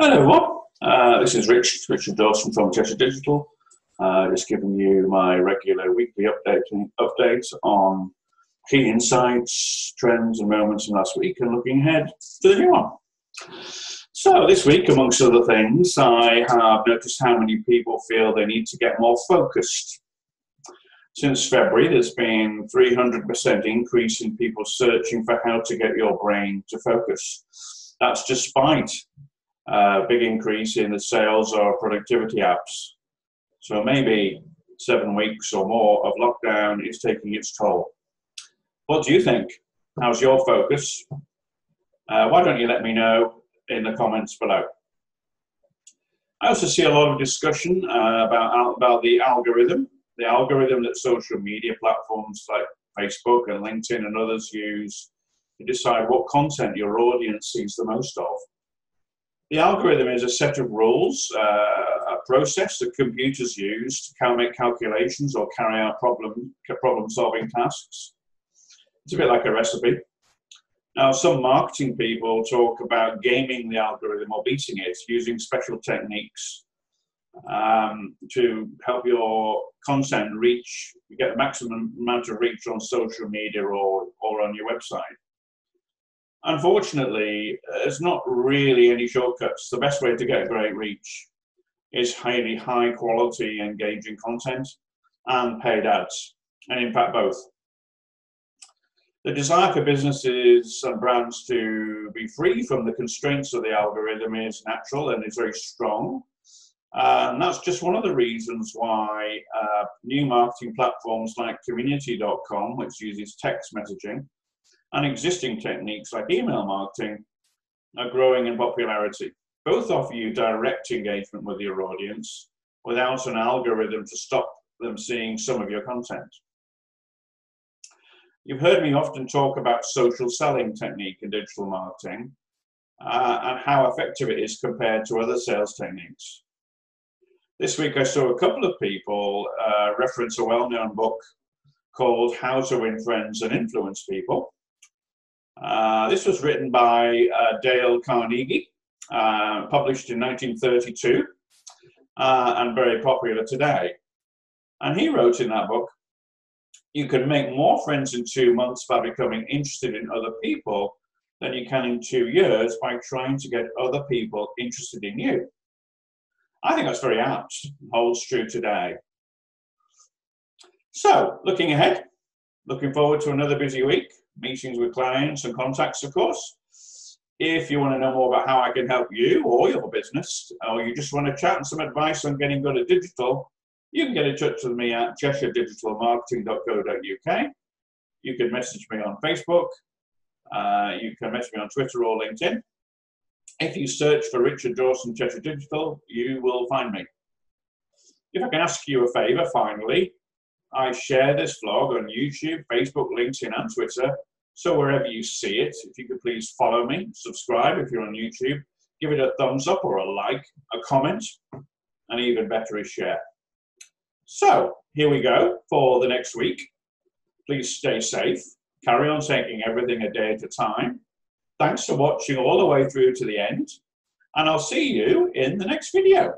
Hello, everyone. Uh, this is Rich, Richard Dawson from Cheshire Digital. Uh, just giving you my regular weekly update, updates on key insights, trends, and moments from last week, and looking ahead to the new one. So, this week, amongst other things, I have noticed how many people feel they need to get more focused. Since February, there's been 300% increase in people searching for how to get your brain to focus. That's despite a big increase in the sales of productivity apps. So maybe seven weeks or more of lockdown is taking its toll. What do you think? How's your focus? Uh, why don't you let me know in the comments below? I also see a lot of discussion uh, about, about the algorithm, the algorithm that social media platforms like Facebook and LinkedIn and others use to decide what content your audience sees the most of. The algorithm is a set of rules, uh, a process that computers use to make calculations or carry out problem, problem solving tasks. It's a bit like a recipe. Now, some marketing people talk about gaming the algorithm or beating it using special techniques um, to help your content reach, get the maximum amount of reach on social media or, or on your website. Unfortunately, there's not really any shortcuts. The best way to get great reach is highly high quality, engaging content and paid ads, and in fact, both. The desire for businesses and brands to be free from the constraints of the algorithm is natural and is very strong. And that's just one of the reasons why uh, new marketing platforms like community.com, which uses text messaging, and existing techniques like email marketing are growing in popularity. Both offer you direct engagement with your audience without an algorithm to stop them seeing some of your content. You've heard me often talk about social selling technique in digital marketing uh, and how effective it is compared to other sales techniques. This week I saw a couple of people uh, reference a well-known book called How to Win Friends and Influence People uh, this was written by uh, Dale Carnegie, uh, published in 1932, uh, and very popular today. And he wrote in that book, you can make more friends in two months by becoming interested in other people than you can in two years by trying to get other people interested in you. I think that's very apt, holds true today. So, looking ahead, looking forward to another busy week meetings with clients and contacts, of course. If you want to know more about how I can help you or your business, or you just want to chat and some advice on getting good at digital, you can get in touch with me at cheshiredigitalmarketing.co.uk. You can message me on Facebook. Uh, you can message me on Twitter or LinkedIn. If you search for Richard Dawson Cheshire Digital, you will find me. If I can ask you a favour, finally, I share this vlog on YouTube, Facebook, LinkedIn, and Twitter. So wherever you see it, if you could please follow me, subscribe if you're on YouTube, give it a thumbs up or a like, a comment, and even better is share. So here we go for the next week. Please stay safe. Carry on taking everything a day at a time. Thanks for watching all the way through to the end, and I'll see you in the next video.